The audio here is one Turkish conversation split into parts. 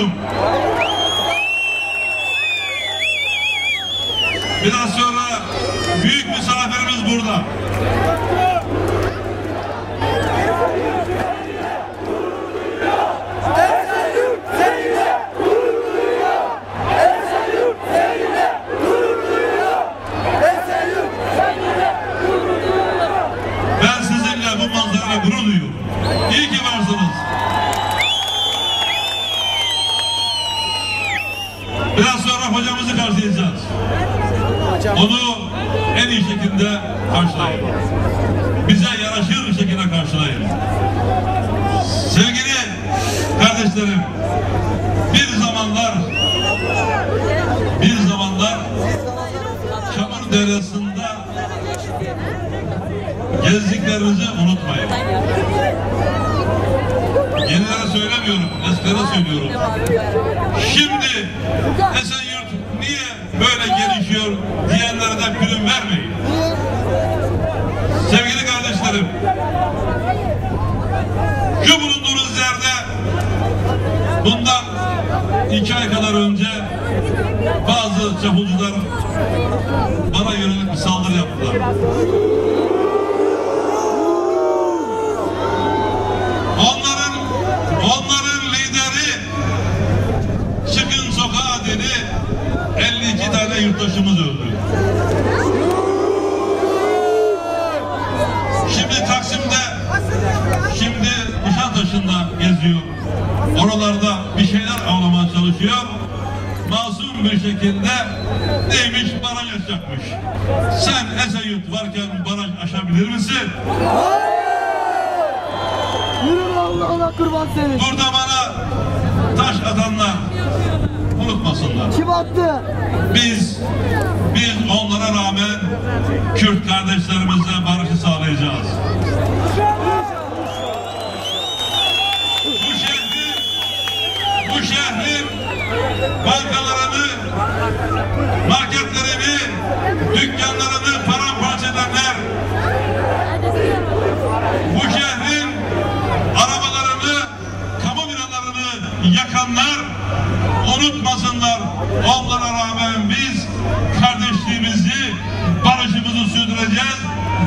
mutluyum. Biraz sonra büyük misafirimiz burada. Ben sizinle bu manzaraya gurur duyuyorum. İyi ki varsınız. Biraz sonra hocamızı karşılayacağız. Onu en iyi şekilde karşılayın. Bize yaraşır bir şekilde karşılayın. Sevgili kardeşlerim, bir zamanlar bir zamanlar Çamur Deresi'nde gezdiklerinizi unutmayın. Yenilere söylemiyorum, eskilere söylüyorum. Şimdi Esenyurt niye böyle gelişiyor diyenlere de prim vermeyin. Sevgili kardeşlerim, şu bulunduğunuz yerde bundan iki ay kadar önce bazı çapulcular bana yönelik bir saldırı yaptılar. Tane yurttaşımız öldü. Şimdi Taksim'de şimdi Nişantaşı'nda geziyor. Oralarda bir şeyler avlamaya çalışıyor. Masum bir şekilde neymiş baraj açacakmış. Sen Esenyurt varken baraj aşabilir misin? Yürü Allah Allah kurban seni. Burada bana taş atanlar unutmasınlar. Kim attı? Biz biz onlara rağmen Kürt kardeşlerimizle barışı sağlayacağız. Bu şehrin bu şehrin bankalarını, marketlerini, dükkanlarını paramparça edenler bu şehrin arabalarını, kamu binalarını yakanlar unutmasınlar. Onlara rağmen biz kardeşliğimizi, barışımızı sürdüreceğiz.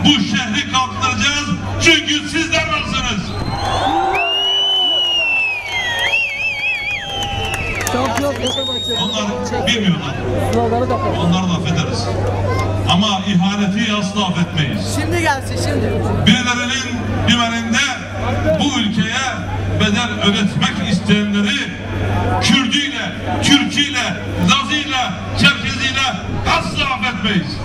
Bu şehri kalkındıracağız. Çünkü sizler varsınız. Onlar bilmiyorlar. Onları da affederiz. Ama ihaneti asla affetmeyiz. Şimdi gelsin şimdi. birilerinin dümeninde bu ülkeye bedel ödetmek isteyenleri Kürdüyle, Türküyle, Lazıyla, Çerkeziyle asla affetmeyiz.